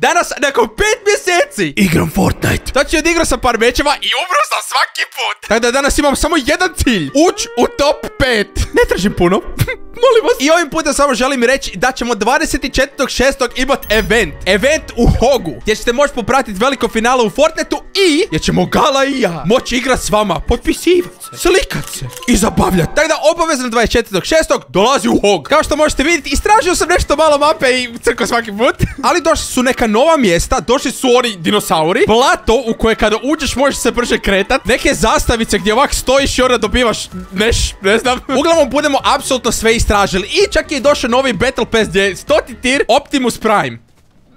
Danas, nakon pet mjeseci, Igram Fortnite. Znači odigrao sam par mečeva i umro sam svaki put. Tako da danas imam samo jedan cilj. Uć u top 5. Ne tražim puno. Molim vas. I ovim putem samo želim reći da ćemo 24.6. imat event. Event u Hogu. Gdje ćete moći popratiti veliko finale u Fortniteu i gdje ćemo Gala i ja moći igrat s vama, potpisivat se, slikat se i zabavljati. Tako da obavezno 24.6. dolazi u Hog. Kao što možete vidjeti, istražio sam nešto malo mape i crko svaki put. Ali došli su neka nova mjesta, došli su oni dinosauri, plato u koje kada uđeš možeš se brže kretat, neke zastavice gdje ovak stojiš i onda dobivaš neš, ne znam. Uglavnom budemo apsolutno sve istražili i čak je došao novi Battle Pass gdje je 100 tir Optimus Prime.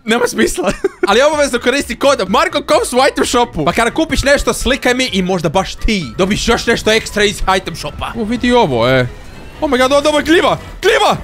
Nema smisla. Ali obavezno koristi kod Marko Kops u item shopu. Pa kada kupiš nešto, slikaj mi i možda baš ti dobiš još nešto ekstra iz item shopa. O, vidi ovo, e. Oh my god, ovo, je kliva! Kliva!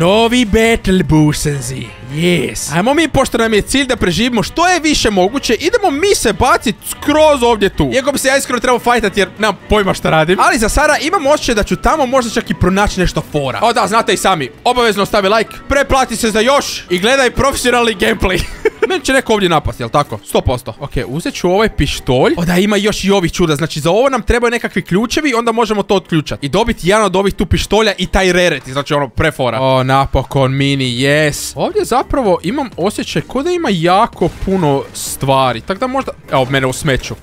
Novi Battle Bussenzi. Yes. Ajmo mi, pošto nam je cilj da preživimo što je više moguće, idemo mi se bacit skroz ovdje tu. Iako bi se ja iskreno trebao fajtat jer nemam pojma šta radim. Ali za sada imam osjećaj da ću tamo možda čak i pronaći nešto fora. O da, znate i sami. Obavezno stavi like, preplati se za još i gledaj profesionalni gameplay. Meni će neko ovdje napasti, jel tako? 100%. Ok, uzet ću ovaj pištolj. O da, ima još i ovih čuda. Znači, za ovo nam trebaju nekakvi ključevi, onda možemo to otključati. I dobiti jedan od ovih tu pištolja i taj rereti. Znači, ono, prefora. O, napokon, mini, yes. Ovdje zapravo imam osjećaj ko da ima jako puno stvari. Tako da možda... Evo, mene u smeću.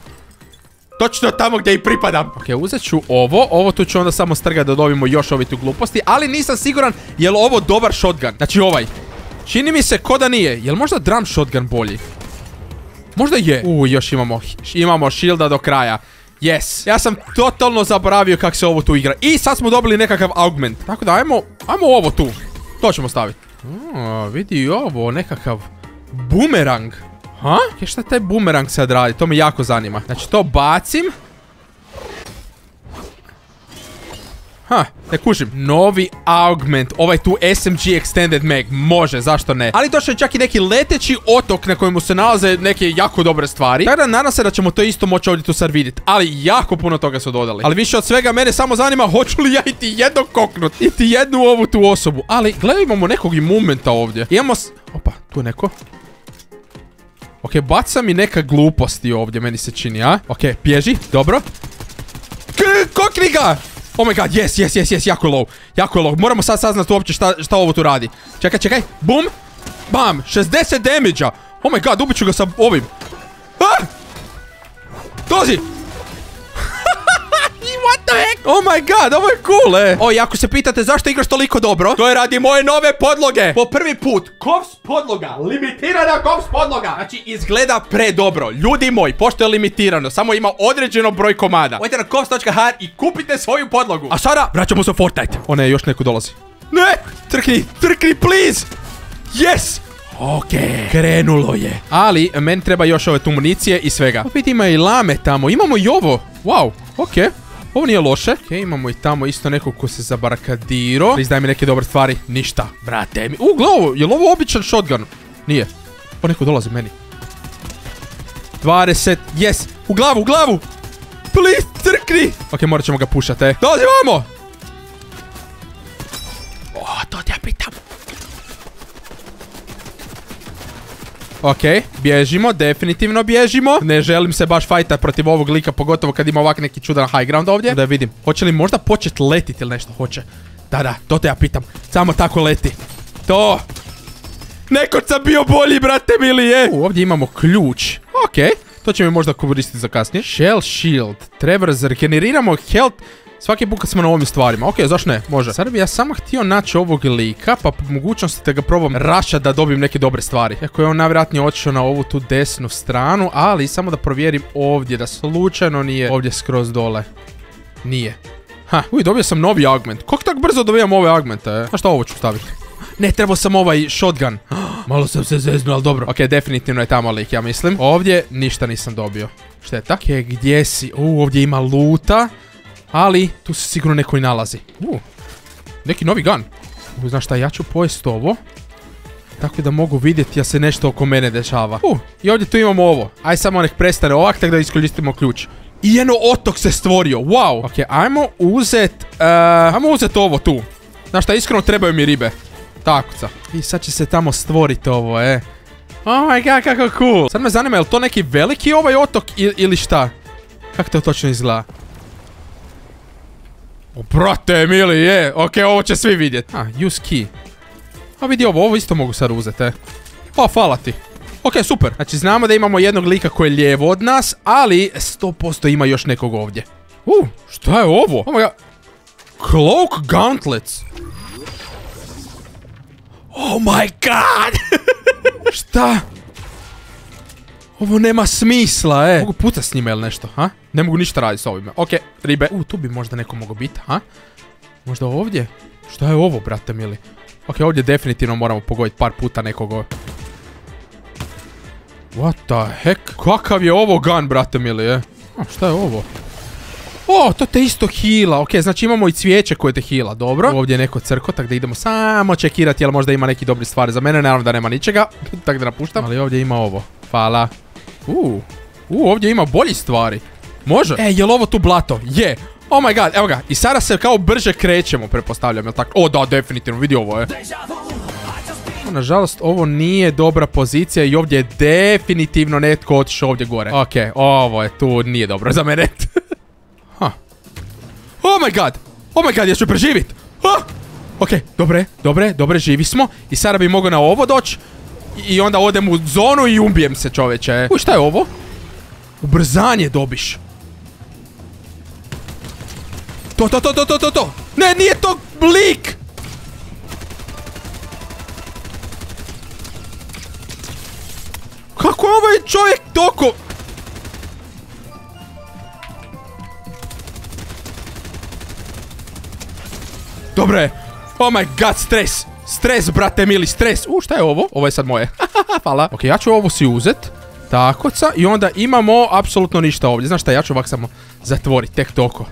Točno tamo gdje i pripadam. Ok, uzet ću ovo. Ovo tu ću onda samo strgati da dobimo još ovih tu gluposti. Ali nisam siguran je li ovo dobar shotgun. Znači ovaj. Čini mi se ko da nije. Jel možda drum shotgun bolji? Možda je. U, još imamo, imamo shielda do kraja. Yes. Ja sam totalno zaboravio kako se ovo tu igra. I sad smo dobili nekakav augment. Tako da, ajmo, ajmo ovo tu. To ćemo staviti. O, vidi ovo, nekakav bumerang. Ha? Je šta taj bumerang sad radi? To me jako zanima. Znači, to bacim. Ha, ne kužim. Novi augment. Ovaj tu SMG Extended Mag. Može, zašto ne? Ali došao je čak i neki leteći otok na kojemu se nalaze neke jako dobre stvari. Tako da nadam se da ćemo to isto moći ovdje tu sad vidjeti. Ali jako puno toga su dodali. Ali više od svega mene samo zanima hoću li ja iti jednog koknut. Iti jednu ovu tu osobu. Ali gledaj imamo nekog i momenta ovdje. Imamo... S... Opa, tu je neko. Ok, baca mi neka gluposti ovdje, meni se čini, a? Ok, bježi, dobro. K kokni ga! Oh my god, yes, yes, yes, yes, jako je low. Jako je low. Moramo sad saznati uopće šta, šta ovo tu radi. Čekaj, čekaj. Bum. Bam. 60 damage-a. Oh my god, ubit ću ga sa ovim. Ah! Dozi! Oh my god, ovo je cool, e. O, i ako se pitate zašto igraš toliko dobro, to je radi moje nove podloge. Po prvi put, Kops podloga, limitirana Kops podloga. Znači, izgleda predobro. Ljudi moji, pošto je limitirano, samo ima određeno broj komada. Ojte na kops.hr i kupite svoju podlogu. A sada, vraćamo se u Fortnite. O ne, još neko dolazi. Ne, trkni, trkni, please. Yes, Ok, krenulo je. Ali, meni treba još ove tu municije i svega. Opet ima i lame tamo, imamo i ovo. Wow, ok. Ovo nije loše. Ok, imamo i tamo isto nekog ko se zabarakadiro. Izdaj mi neke dobre stvari. Ništa, brate mi. U, gle ovo, je li ovo običan shotgun? Nije. O, neko dolazi meni. 20, yes. U glavu, u glavu. Please, crkni. Ok, morat ćemo ga pušati, e. Dolazi vamo. Ok, bježimo, definitivno bježimo. Ne želim se baš fajta protiv ovog lika, pogotovo kad ima ovak neki čudan high ground ovdje. Da vidim, hoće li možda počet letiti ili nešto? Hoće. Da, da, to te ja pitam. Samo tako leti. To. Nekoć sam bio bolji, brate mili, je. U, ovdje imamo ključ. Ok, to će mi možda koristiti za kasnije. Shell shield. Traverse, regeneriramo health Svaki put kad smo na ovim stvarima. Ok, zašto ne? Može. Sad bi ja samo htio naći ovog lika, pa po mogućnosti da ga probam raša da dobijem neke dobre stvari. Iako je on najvjerojatnije otišao na ovu tu desnu stranu, ali samo da provjerim ovdje, da slučajno nije ovdje skroz dole. Nije. Ha, uj, dobio sam novi augment. Kako tako brzo dobijam ove augmente? E? Šta ovo ću staviti? Ne, trebao sam ovaj shotgun. Malo sam se zeznuo, ali dobro. Ok, definitivno je tamo lik, ja mislim. Ovdje ništa nisam dobio. Šteta. Ok, gdje si? U, ovdje ima luta. Ali, tu se sigurno neko i nalazi. Uh, neki novi gun. Uh, znaš šta, ja ću pojest ovo. Tako da mogu vidjeti da se nešto oko mene dešava. Uh, i ovdje tu imamo ovo. Aj samo nek prestane ovak, tako da iskoristimo ključ. I jedno otok se stvorio, wow. Ok, ajmo uzet, uh, ajmo uzet ovo tu. Znaš šta, iskreno trebaju mi ribe. Takoca. I sad će se tamo stvoriti ovo, e. Oh my god, kako cool. Sad me zanima, je li to neki veliki ovaj otok ili šta? Kako to točno izgleda? O, brate, mili, je. Okej, ovo će svi vidjeti. A, use key. A vidi ovo, ovo isto mogu sad uzeti, e. O, hvala ti. Ok, super. Znači, znamo da imamo jednog lika koji je lijevo od nas, ali 100% ima još nekog ovdje. Uh, šta je ovo? Oh my god. Cloak gauntlets. Oh my god! šta? Ovo nema smisla, e. Mogu pucat s njima ili nešto, ha? Ne mogu ništa raditi s ovime. Ok, ribe. U, tu bi možda neko mogao biti, ha? Možda ovdje? Šta je ovo, brate mili? Ok, ovdje definitivno moramo pogoditi par puta nekog What the heck? Kakav je ovo gun, brate mili, je? A, šta je ovo? O, to te isto hila. Ok, znači imamo i cvijeće koje te hila. Dobro. Ovdje je neko crko, tako da idemo samo čekirati, jel možda ima neki dobri stvari za mene. Naravno da nema ničega, tako da napuštam. Ali ovdje ima ovo. Hvala. Uuu. Ovdje ima bolji stvari. Može. E, jel ovo tu blato? Je. Oh my god, evo ga. I sada se kao brže krećemo, prepostavljam, jel tako? O, da, definitivno, vidi ovo je. Nažalost, ovo nije dobra pozicija i ovdje je definitivno netko otišao ovdje gore. Ok, ovo je tu nije dobro za mene. huh. Oh my god! Oh my god, ja ću preživit! Huh. Ok, dobre, dobre, dobre, živi smo. I sada bi mogao na ovo doći. I onda odem u zonu i ubijem se čoveče. Uj, šta je ovo? Ubrzanje dobiš. To, to, to, to, to, to, to. Ne, nije to blik! Kako je ovaj čovjek toko... Dobre. Oh my god, stres. Stres, brate mili, stres. U, šta je ovo? Ovo je sad moje. Hvala. Ok, ja ću ovo si uzet. Takoca. I onda imamo apsolutno ništa ovdje. Znaš šta, ja ću ovak samo zatvoriti. Tek toko.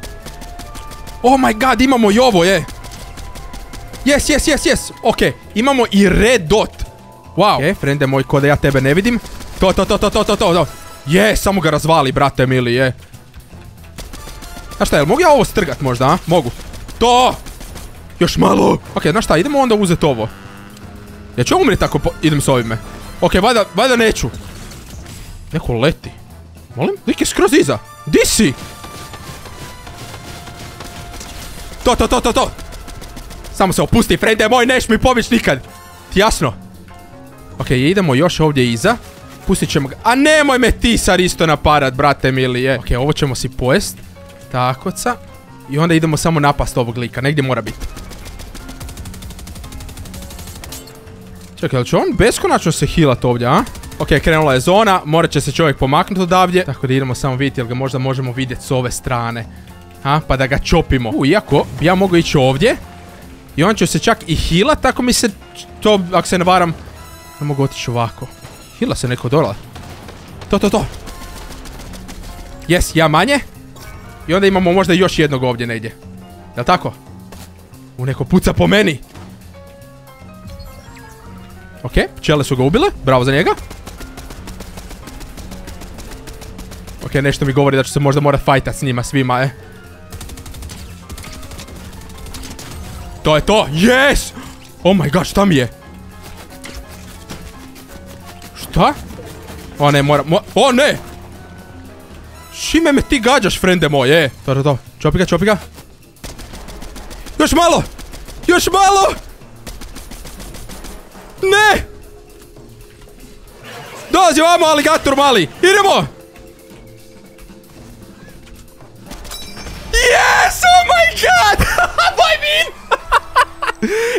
Oh my god, imamo i ovo, je. Yes, yes, yes, yes. Ok, imamo i red dot. Wow. Ok, frende moj, ko da ja tebe ne vidim. To, to, to, to, to, to, to. Je, samo ga razvali, brate mili, je. Znaš šta, jel mogu ja ovo strgat možda, a? Mogu. To! Još malo. Ok, znaš šta, idemo onda uzeti ovo. Ja ću umriti ako idem s ovime. Ok, vada, vada neću. Neko leti. Molim? Lik je skroz iza. Di si? To, to, to, to, to. Samo se opusti, frende moj, neš mi pobjeć nikad. Ti jasno? Ok, idemo još ovdje iza. Pustit ćemo ga. A nemoj me ti sad isto naparat, brate mili, je. Ok, ovo ćemo si pojest. Takoca. I onda idemo samo napast ovog lika. Negdje mora biti. Čekaj, jel će on beskonačno se healat ovdje, a? Ok, krenula je zona, morat će se čovjek pomaknuti odavdje. Tako da idemo samo vidjeti, jel ga možda možemo vidjeti s ove strane. Ha, pa da ga čopimo. U, iako, ja mogu ići ovdje. I on će se čak i healat, tako mi se to, ako se ne varam, ne mogu otići ovako. Hila se neko dola. To, to, to. Jes, ja manje. I onda imamo možda još jednog ovdje negdje. Jel' tako? U neko puca po meni. Ok, pčele su ga ubile. Bravo za njega. Ok, nešto mi govori da ću se možda morat fajtat s njima svima, e. To je to. Yes! Oh my god, šta mi je? Šta? O ne, moram... o ne! Šime me ti gađaš, frende moje? To, to, to. Čopi ga, čopi ga. Još malo! Još malo! Ne! Dolazi ovamo, aligator mali! Idemo! Yes! Oh my god! Moj win!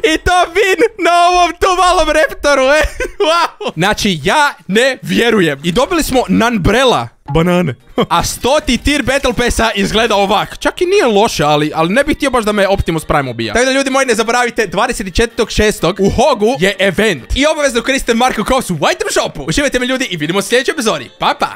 I to win na ovom tu malom reptoru, e. Wow. Znači, ja ne vjerujem. I dobili smo Nanbrella. Banane. A stoti tir Battle Passa izgleda ovak. Čak i nije loše, ali, ali ne bih htio baš da me Optimus Prime ubija. Tako da ljudi moji ne zaboravite, 24.6. u Hogu je event. I obavezno koristite Marko Kops u White Shopu. Uživajte me ljudi i vidimo u sljedećoj epizodi. Pa pa!